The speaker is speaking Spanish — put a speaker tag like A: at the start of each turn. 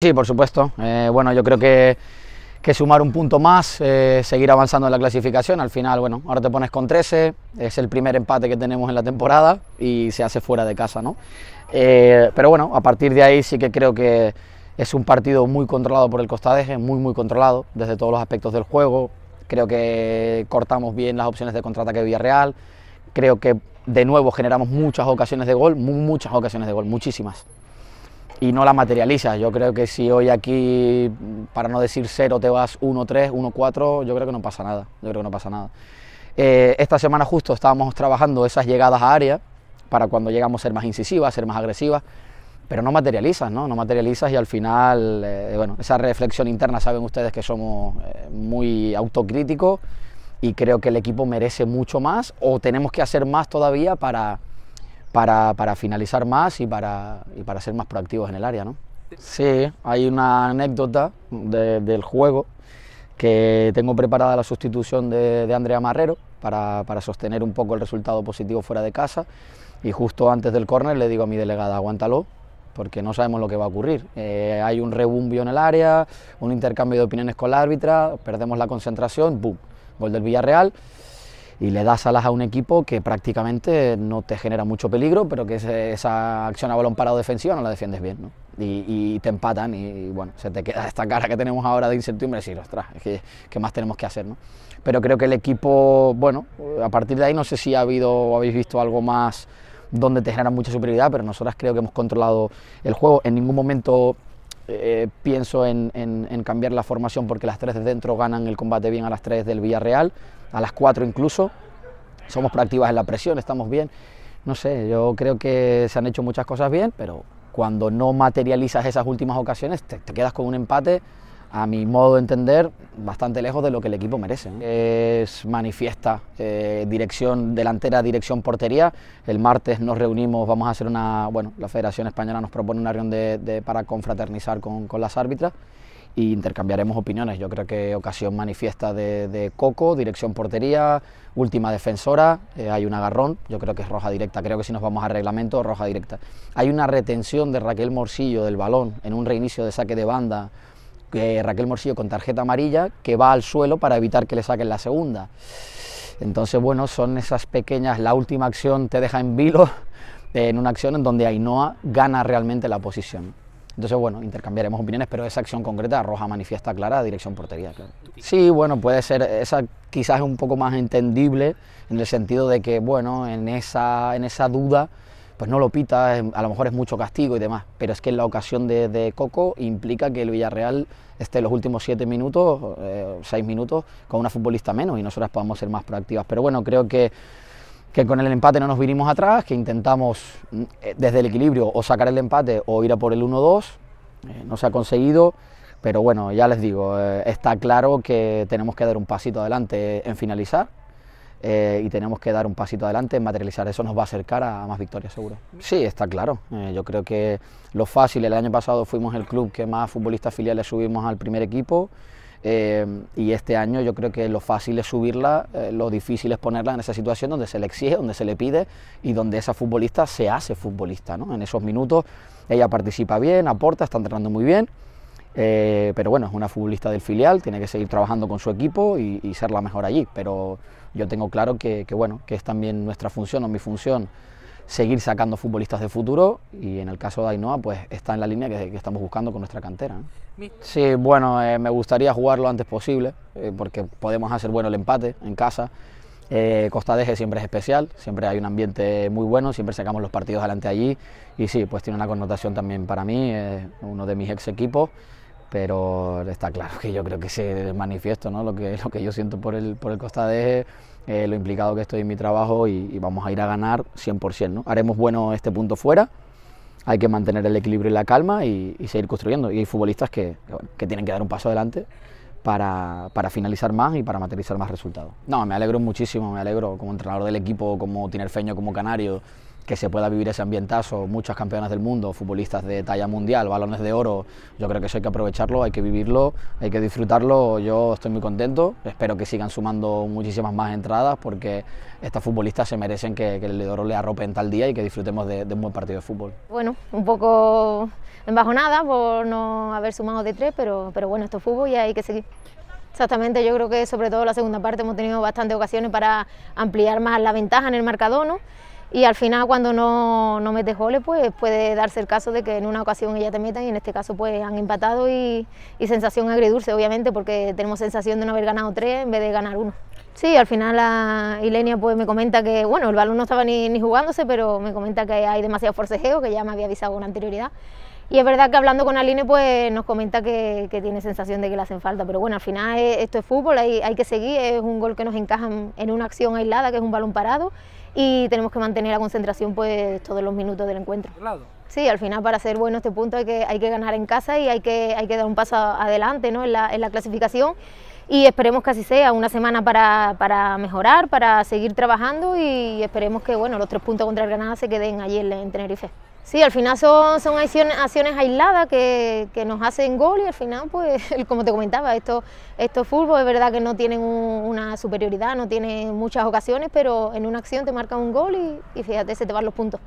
A: Sí, por supuesto. Eh, bueno, yo creo que, sumar un punto más, eh, seguir avanzando en la clasificación. Al final, bueno, ahora te pones con 13, es el primer empate que tenemos en la temporada y se hace fuera de casa, ¿no? Eh, pero bueno, a partir de ahí sí que creo que es un partido muy controlado por el Costadeje, muy, muy controlado desde todos los aspectos del juego. Creo que cortamos bien las opciones de contraataque de Villarreal. Creo que de nuevo generamos muchas ocasiones de gol, muchas ocasiones de gol, muchísimas y no la materializas. Yo creo que si hoy aquí, para no decir cero, te vas 1-3, 1-4, yo creo que no pasa nada. Yo creo que no pasa nada. Eh, esta semana justo estábamos trabajando esas llegadas a área para cuando llegamos ser más incisivas, ser más agresivas, pero no materializas, ¿no? No materializas y al final, eh, bueno, esa reflexión interna, saben ustedes que somos eh, muy autocríticos y creo que el equipo merece mucho más o tenemos que hacer más todavía para para, para finalizar más y para, y para ser más proactivos en el área. ¿no? Sí, hay una anécdota de, del juego que tengo preparada la sustitución de, de Andrea Marrero para, para, sostener un poco el resultado positivo fuera de casa y justo antes del córner le digo a mi delegada, aguántalo, porque no sabemos lo que va a ocurrir. Eh, hay un rebumbio en el área, un intercambio de opiniones con la árbitra, perdemos la concentración, ¡boom! Gol del Villarreal y le das alas a un equipo que prácticamente no te genera mucho peligro, pero que esa acción a balón parado defensiva no la defiendes bien, ¿no? Y, te empatan y, bueno, se te queda esta cara que tenemos ahora de incertidumbre, decir, ostras, ¿qué, más tenemos que hacer, no? Pero creo que el equipo, bueno, a partir de ahí no sé si ha habido habéis visto algo más donde te genera mucha superioridad, pero nosotras creo que hemos controlado el juego. En ningún momento eh, pienso en, en, cambiar la formación porque las tres de dentro ganan el combate bien a las tres del Villarreal a las 4 incluso. Somos proactivas en la presión, estamos bien. No sé, yo creo que se han hecho muchas cosas bien, pero cuando no materializas esas últimas ocasiones te, quedas con un empate, a mi modo de entender, bastante lejos de lo que el equipo merece. Es manifiesta eh, dirección delantera, dirección portería. El martes nos reunimos, vamos a hacer una, bueno, la Federación Española nos propone una reunión de, para confraternizar con, las árbitras y intercambiaremos opiniones. Yo creo que ocasión manifiesta de, Coco, dirección portería, última defensora, eh, hay un agarrón, yo creo que es roja directa, creo que si nos vamos a reglamento, roja directa. Hay una retención de Raquel Morsillo del balón en un reinicio de saque de banda, que Raquel Morsillo con tarjeta amarilla, que va al suelo para evitar que le saquen la segunda. Entonces, bueno, son esas pequeñas, la última acción te deja en vilo, en una acción en donde Ainhoa gana realmente la posición. Entonces, bueno, intercambiaremos opiniones, pero esa acción concreta, roja manifiesta clara, dirección portería, claro. Sí, bueno, puede ser, esa quizás es un poco más entendible en el sentido de que, bueno, en esa, en esa duda, pues no lo pita, a lo mejor es mucho castigo y demás, pero es que la ocasión de, Coco implica que el Villarreal esté los últimos siete minutos, eh, seis minutos, con una futbolista menos y nosotras podamos ser más proactivas. Pero bueno, creo que que con el empate no nos vinimos atrás, que intentamos mm, eh, desde el equilibrio o sacar el empate o ir a por el 1-2, eh, no se ha conseguido, pero bueno, ya les digo, está claro que tenemos que dar un pasito adelante en finalizar y tenemos que dar un pasito adelante materializar, eso nos va a acercar a más victorias seguro. Sí, está claro, yo creo que lo fácil, el año pasado fuimos el club que más futbolistas filiales subimos al primer equipo, eh, y este año yo creo que lo fácil es subirla, eh, lo difícil es ponerla en esa situación donde se le exige, donde se le pide y donde esa futbolista se hace futbolista. ¿no? En esos minutos ella participa bien, aporta, está entrenando muy bien, eh, pero bueno, es una futbolista del filial, tiene que seguir trabajando con su equipo y, ser la mejor allí. Pero yo tengo claro que, que, bueno, que es también nuestra función o mi función seguir sacando futbolistas de futuro y en el caso de Ainhoa pues está en la línea que, estamos buscando con nuestra cantera. Sí, bueno, eh, me gustaría jugar lo antes posible eh, porque podemos hacer bueno el empate en casa. Eh, Costa Deje siempre es especial, siempre hay un ambiente muy bueno, siempre sacamos los partidos adelante allí y sí, pues tiene una connotación también para mí, uno de mis ex equipos, pero está claro que yo creo que se manifiesto ¿no? lo, que, lo que yo siento por el, por el Costa Deje eh, lo implicado que estoy en mi trabajo y, vamos a ir a ganar 100%. ¿no? Haremos bueno este punto fuera, hay que mantener el equilibrio y la calma y, seguir construyendo. Y hay futbolistas que, que, tienen que dar un paso adelante para, para, finalizar más y para materializar más resultados. No, me alegro muchísimo, me alegro como entrenador del equipo, como tinerfeño, como canario. Que se pueda vivir ese ambientazo, muchas campeonas del mundo, futbolistas de talla mundial, balones de oro, yo creo que eso hay que aprovecharlo, hay que vivirlo, hay que disfrutarlo, yo estoy muy contento, espero que sigan sumando muchísimas más entradas porque estas futbolistas se merecen que, el de oro le arrope en tal día y que disfrutemos de, un buen partido de fútbol.
B: Bueno, un poco embajonada por no haber sumado de tres, pero, pero bueno, esto es fútbol y hay que seguir. Exactamente, yo creo que sobre todo la segunda parte hemos tenido bastantes ocasiones para ampliar más la ventaja en el marcador, y al final cuando no, no metes goles pues puede darse el caso de que en una ocasión ella te metan y en este caso pues han empatado y, y sensación agridulce obviamente porque tenemos sensación de no haber ganado tres en vez de ganar uno. Sí, al final la Ilenia pues me comenta que, bueno, el balón no estaba ni, ni jugándose, pero me comenta que hay demasiado forcejeo, que ya me había avisado con anterioridad. Y es verdad que hablando con Aline pues nos comenta que, que, tiene sensación de que le hacen falta, pero bueno, al final esto es fútbol, hay, hay que seguir, es un gol que nos encaja en una acción aislada, que es un balón parado, y tenemos que mantener la concentración pues todos los minutos del encuentro. Sí, al final para ser bueno este punto hay que, hay que ganar en casa y hay que, hay que dar un paso adelante ¿no? en, la, en la clasificación y esperemos que así sea, una semana para, para, mejorar, para seguir trabajando y esperemos que bueno, los tres puntos contra el Granada se queden allí en, en Tenerife. Sí, al final son, son acciones, aisladas que, que, nos hacen gol y al final, pues, como te comentaba, esto, estos fútbol es verdad que no tienen una superioridad, no tienen muchas ocasiones, pero en una acción te marcan un gol y, y fíjate, se te van los puntos.